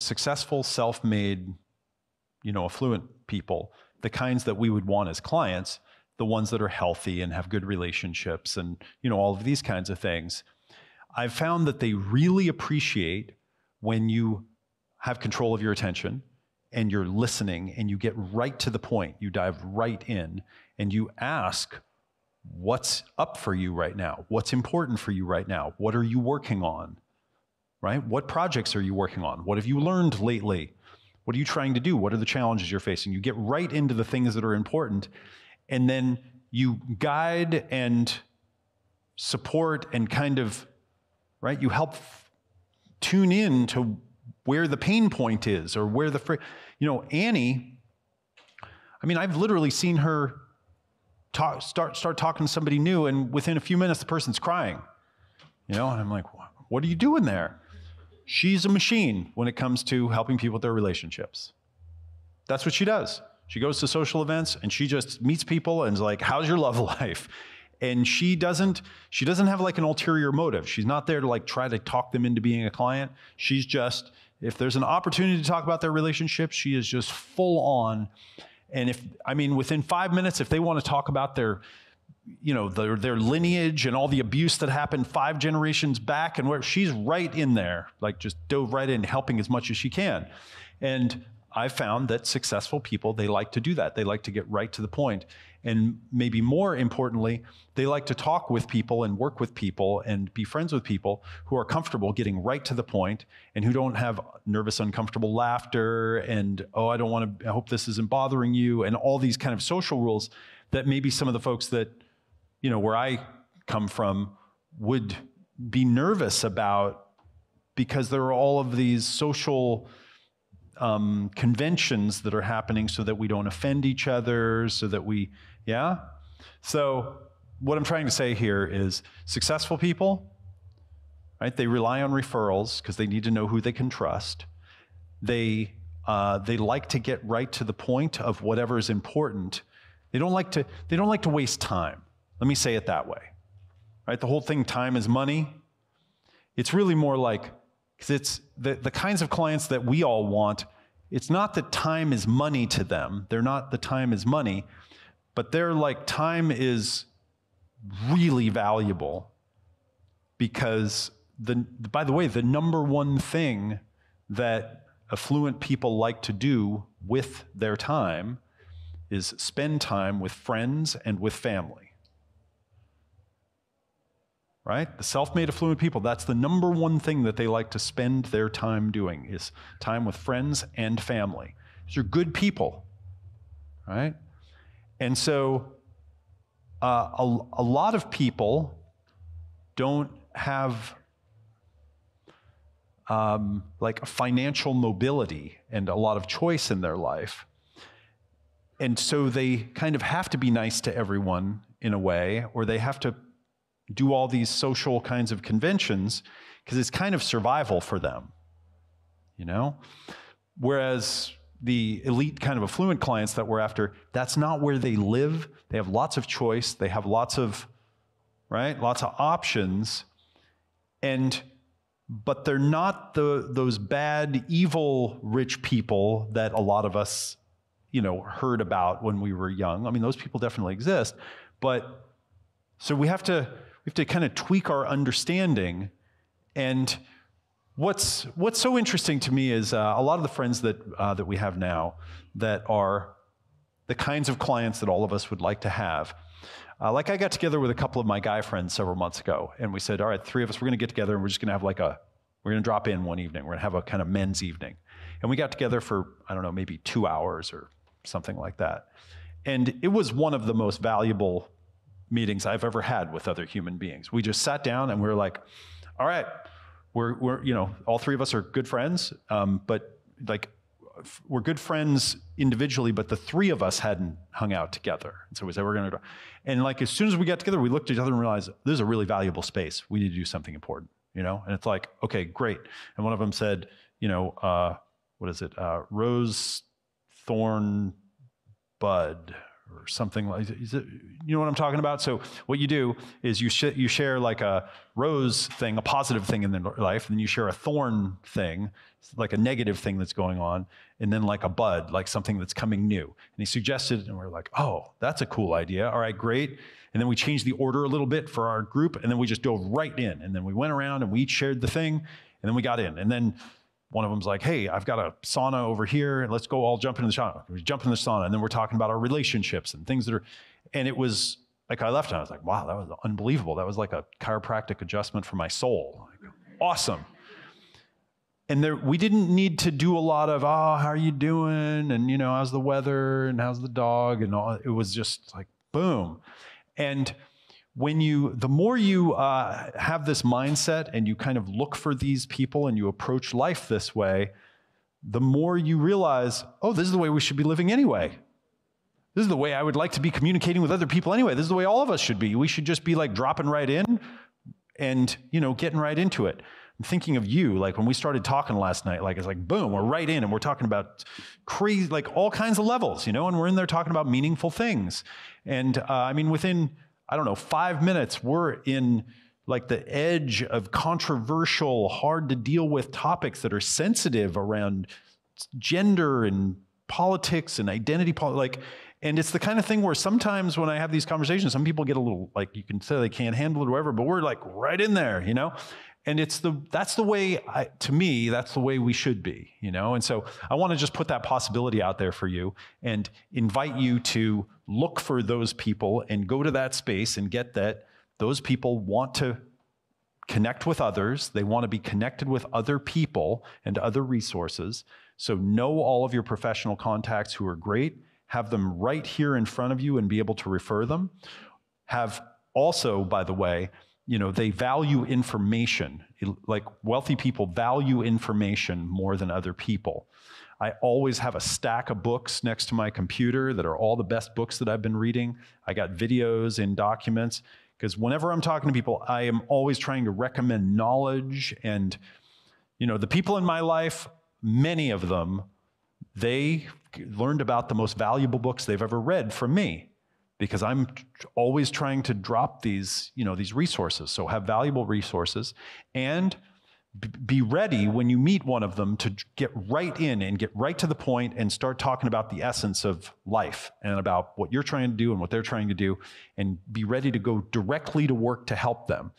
successful, self-made, you know, affluent people, the kinds that we would want as clients, the ones that are healthy and have good relationships and, you know, all of these kinds of things. I've found that they really appreciate when you have control of your attention and you're listening and you get right to the point. You dive right in and you ask, What's up for you right now? What's important for you right now? What are you working on? Right? What projects are you working on? What have you learned lately? What are you trying to do? What are the challenges you're facing? You get right into the things that are important and then you guide and support and kind of, right? You help tune in to where the pain point is or where the, fr- you know, Annie, I mean, I've literally seen her talk, start, start talking to somebody new, and within a few minutes, the person's crying. You know, and I'm like, what are you doing there? She's a machine when it comes to helping people with their relationships. That's what she does. She goes to social events and she just meets people and is like, how's your love life? And she doesn't, she doesn't have like an ulterior motive. She's not there to like try to talk them into being a client. She's just, if there's an opportunity to talk about their relationship, she is just full on and if, I mean, within five minutes, if they want to talk about their, you know, their, their lineage and all the abuse that happened five generations back and where she's right in there, like just dove right in, helping as much as she can. And I found that successful people, they like to do that. They like to get right to the point. And maybe more importantly, they like to talk with people and work with people and be friends with people who are comfortable getting right to the point and who don't have nervous, uncomfortable laughter and, oh, I don't want to, I hope this isn't bothering you, and all these kind of social rules that maybe some of the folks that, you know, where I come from would be nervous about because there are all of these social um, conventions that are happening so that we don't offend each other, so that we, yeah? So, what I'm trying to say here is successful people, right? They rely on referrals because they need to know who they can trust. They, uh, they like to get right to the point of whatever is important. They don't like to, they don't like to waste time. Let me say it that way. Right? The whole thing, time is money. It's really more like because it's the, the kinds of clients that we all want. It's not that time is money to them. They're not the time is money, but they're like time is really valuable because the by the way, the number one thing that affluent people like to do with their time is spend time with friends and with family right? The self-made affluent people, that's the number one thing that they like to spend their time doing is time with friends and family. These are good people, right? And so uh, a, a lot of people don't have um, like a financial mobility and a lot of choice in their life. And so they kind of have to be nice to everyone in a way, or they have to do all these social kinds of conventions because it's kind of survival for them, you know? Whereas the elite kind of affluent clients that we're after, that's not where they live. They have lots of choice, they have lots of, right? Lots of options. And but they're not the those bad evil rich people that a lot of us you know heard about when we were young i mean those people definitely exist but so we have to we have to kind of tweak our understanding. And what's, what's so interesting to me is uh, a lot of the friends that, uh, that we have now that are the kinds of clients that all of us would like to have. Uh, like I got together with a couple of my guy friends several months ago, and we said, all right, three of us, we're going to get together and we're just going to have like a, we're going to drop in one evening. We're going to have a kind of men's evening. And we got together for, I don't know, maybe two hours or something like that. And it was one of the most valuable meetings I've ever had with other human beings. We just sat down and we are like, all right, we're, we're, you know, all three of us are good friends, um, but like, we're good friends individually, but the three of us hadn't hung out together. And so we said, we're going to, and like, as soon as we got together, we looked at each other and realized this is a really valuable space. We need to do something important, you know? And it's like, okay, great. And one of them said, you know, uh, what is it? Uh, rose, thorn, bud, or something like is it, you know what I'm talking about? So what you do is you sh- you share like a rose thing, a positive thing in their life, and then you share a thorn thing, like a negative thing that's going on, and then like a bud, like something that's coming new. And he suggested, and we're like, oh, that's a cool idea. All right, great. And then we changed the order a little bit for our group, and then we just dove right in. And then we went around and we each shared the thing, and then we got in. And then one of them's like, hey, I've got a sauna over here. And let's go all jump into the sauna. We jump in the sauna, and then we're talking about our relationships and things that are, and it was like I left and I was like, wow, that was unbelievable. That was like a chiropractic adjustment for my soul. Like, awesome. And there, we didn't need to do a lot of, oh, how are you doing? And, you know, how's the weather? And how's the dog? And all. It was just like, boom. And when you the more you uh, have this mindset and you kind of look for these people and you approach life this way the more you realize oh this is the way we should be living anyway. This is the way i would like to be communicating with other people anyway. This is the way all of us should be. We should just be like dropping right in and you know getting right into it. I'm thinking of you like when we started talking last night like it's like boom we're right in and we're talking about crazy like all kinds of levels you know and we're in there talking about meaningful things. And uh, i mean within I don't know, five minutes, we're in like the edge of controversial, hard to deal with topics that are sensitive around gender and politics and identity like and it's the kind of thing where sometimes when I have these conversations, some people get a little like you can say they can't handle it or whatever, but we're like right in there, you know? And it's the that's the way I, to me, that's the way we should be, you know? And so I want to just put that possibility out there for you and invite you to look for those people and go to that space and get that those people want to connect with others. They want to be connected with other people and other resources. So know all of your professional contacts who are great, have them right here in front of you and be able to refer them. Have also, by the way, you know, they value information. Like wealthy people value information more than other people. I always have a stack of books next to my computer that are all the best books that I've been reading. I got videos and documents because whenever I'm talking to people, I am always trying to recommend knowledge and you know, the people in my life, many of them, they learned about the most valuable books they've ever read from me because I'm always trying to drop these, you know, these resources. So have valuable resources and be ready when you meet one of them to get right in and get right to the point and start talking about the essence of life and about what you're trying to do and what they're trying to do and be ready to go directly to work to help them